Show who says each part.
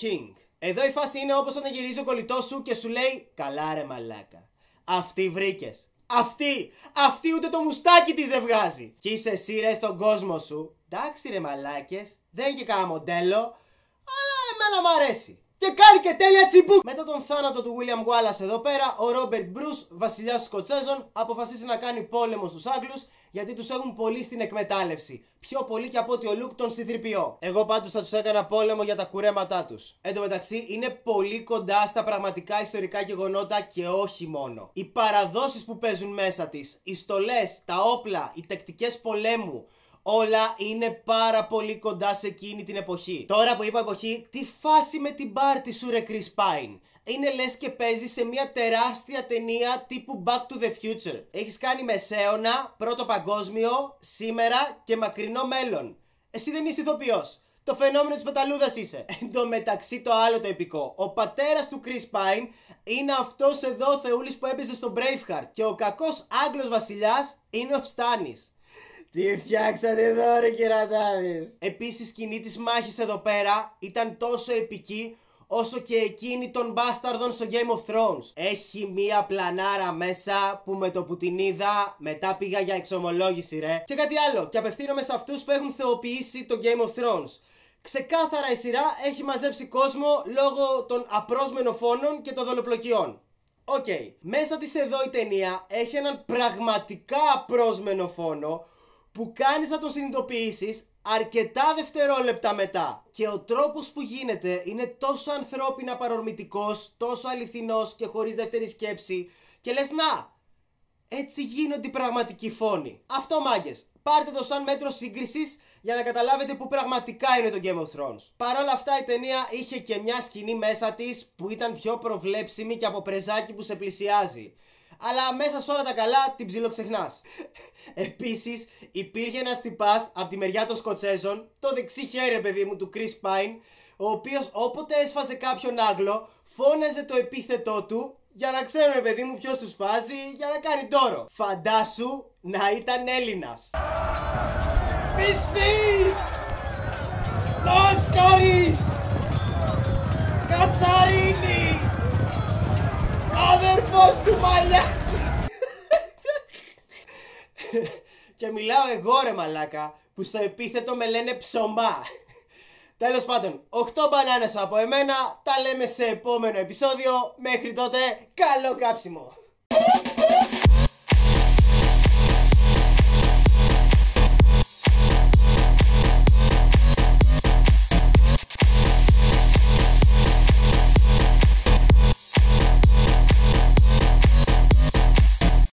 Speaker 1: King. Εδώ η φάση είναι όπως όταν γυρίζει ο κολλητός σου και σου λέει Καλά ρε μαλάκα. Αυτή βρήκες. Αυτή! Αυτή ούτε το μουστάκι της δεν βγάζει. Και είσαι εσύ ρε στον κόσμο σου. Εντάξει ρε μαλάκες, δεν είναι και κανένα μοντέλο, αλλά εμένα μου αρέσει. Και κάνει και τέλεια τσιμπούκ! Μετά τον θάνατο του William Wallace εδώ πέρα, ο Ρόμπερτ Μπρούς, βασιλιάς των Σκοτσέζων, αποφασίζει να κάνει πόλεμο στους Άγγλους γιατί τους έχουν πολύ στην εκμετάλλευση. Πιο πολύ και από ότι ο Λουκ τον συθρυπιό. Εγώ πάντως θα τους έκανα πόλεμο για τα κουρέματά τους. Εν τω μεταξύ είναι πολύ κοντά στα πραγματικά ιστορικά γεγονότα και όχι μόνο. Οι παραδόσεις που παίζουν μέσα της, οι στολές, τα όπλα, οι τακτικές πολέμου, Όλα είναι πάρα πολύ κοντά σε εκείνη την εποχή. Τώρα που είπα εποχή, τι φάση με την πάρτι σου ρε Chris Pine; Είναι λες και παίζεις σε μια τεράστια ταινία τύπου Back to the Future. Έχεις κάνει μεσαίωνα, πρώτο παγκόσμιο, σήμερα και μακρινό μέλλον. Εσύ δεν είσαι ηθοποιός. Το φαινόμενο της πεταλούδας είσαι. Εν τω μεταξύ το άλλο το επικό. Ο πατέρας του Chris Pine είναι αυτός εδώ θεούλης που έπαιζε στο Braveheart. Και ο κακός Άγγλος βασιλιάς είναι ο Στάνης. Τι φτιάξατε εδώ ρε κερατάδες; Επίσης η σκηνή της μάχης εδώ πέρα ήταν τόσο επική όσο και εκείνη των μπάσταρδων στο Game of Thrones. Έχει μία πλανάρα μέσα που με το που την είδα μετά πήγα για εξομολόγηση ρε. Και κάτι άλλο και απευθύνομαι σε αυτούς που έχουν θεοποιήσει το Game of Thrones. Ξεκάθαρα η σειρά έχει μαζέψει κόσμο λόγω των απρόσμενων φόνων και των δολοπλοκιών. OK, okay. μέσα της εδώ η ταινία έχει έναν πραγματικά απρόσμενο φόνο που κάνεις να τον συνειδητοποιήσεις αρκετά δευτερόλεπτα μετά. Και ο τρόπος που γίνεται είναι τόσο ανθρώπινα παρορμητικός, τόσο αληθινός και χωρίς δεύτερη σκέψη και λες να, έτσι γίνονται οι πραγματικοί φόνοι. Αυτό μάγκες. Πάρτε το σαν μέτρο σύγκρισης για να καταλάβετε που πραγματικά είναι το Game of Thrones. Παρ' όλα αυτά η ταινία είχε και μια σκηνή μέσα της που ήταν πιο προβλέψιμη και από πρεζάκι που σε πλησιάζει αλλά μέσα σε όλα τα καλά την ψιλοξεχνάς. Επίσης, υπήρχε ένας τυπάς από τη μεριά των Σκοτσέζων, το δεξί χέρι, παιδί μου, του Chris Pine, ο οποίος όποτε έσφαζε κάποιον Άγγλο, φώναζε το επίθετό του για να ξέρουμε, παιδί μου, ποιος τους φάζει για να κάνει τόρο. Φαντάσου να ήταν Έλληνας. Φυσφύς! Λάσκαρης! Και μιλάω εγώ ρε μαλάκα Που στο επίθετο με λένε ψωμά. Τέλος πάντων 8 μπανάνες από εμένα Τα λέμε σε επόμενο επεισόδιο. Μέχρι τότε καλό κάψιμο